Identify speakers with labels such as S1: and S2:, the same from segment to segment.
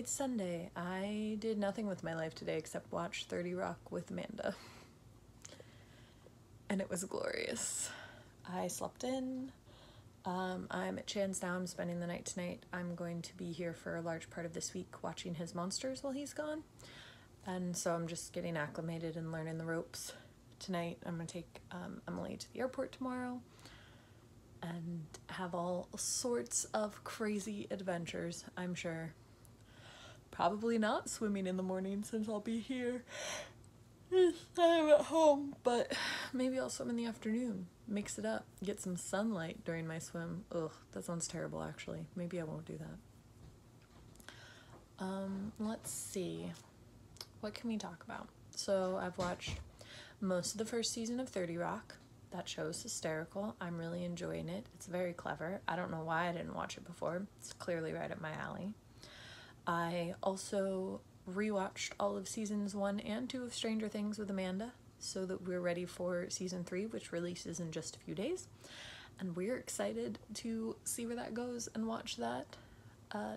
S1: It's Sunday. I did nothing with my life today except watch 30 Rock with Amanda. And it was glorious. I slept in. Um, I'm at Chan's now. I'm spending the night tonight. I'm going to be here for a large part of this week watching his monsters while he's gone. And so I'm just getting acclimated and learning the ropes. Tonight, I'm going to take um, Emily to the airport tomorrow and have all sorts of crazy adventures, I'm sure. Probably not swimming in the morning since I'll be here. I'm at home, but maybe I'll swim in the afternoon. Mix it up. Get some sunlight during my swim. Ugh, that sounds terrible actually. Maybe I won't do that. Um, let's see. What can we talk about? So I've watched most of the first season of 30 Rock. That show is hysterical. I'm really enjoying it. It's very clever. I don't know why I didn't watch it before. It's clearly right up my alley. I also rewatched all of seasons one and two of Stranger Things with Amanda so that we're ready for season three, which releases in just a few days. And we're excited to see where that goes and watch that. Uh,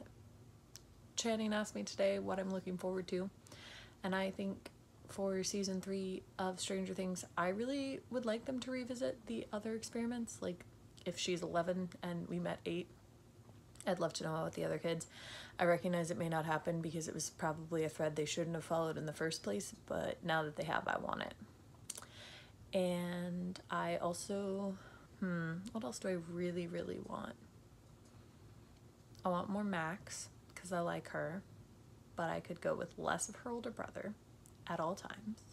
S1: Channing asked me today what I'm looking forward to, and I think for season three of Stranger Things, I really would like them to revisit the other experiments. Like, if she's 11 and we met 8, I'd love to know about the other kids. I recognize it may not happen because it was probably a thread they shouldn't have followed in the first place, but now that they have, I want it. And I also, hmm, what else do I really, really want? I want more Max because I like her, but I could go with less of her older brother at all times.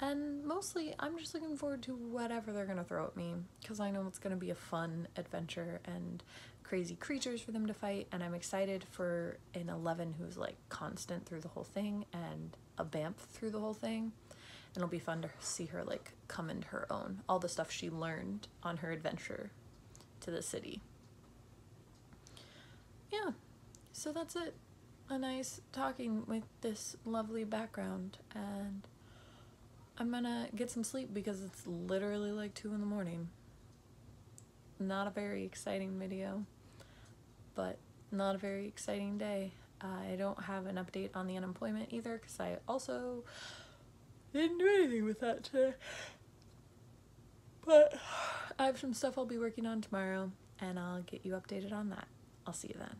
S1: And mostly, I'm just looking forward to whatever they're to throw at me because I know it's to be a fun adventure and crazy creatures for them to fight. And I'm excited for an 11 who's like constant through the whole thing and a vamp through the whole thing. And it'll be fun to see her like come into her own, all the stuff she learned on her adventure to the city. Yeah, so that's it. A nice talking with this lovely background and I'm gonna get some sleep because it's literally like 2 in the morning. Not a very exciting video, but not a very exciting day. I don't have an update on the unemployment either because I also didn't do anything with that today. But I have some stuff I'll be working on tomorrow and I'll get you updated on that. I'll see you then.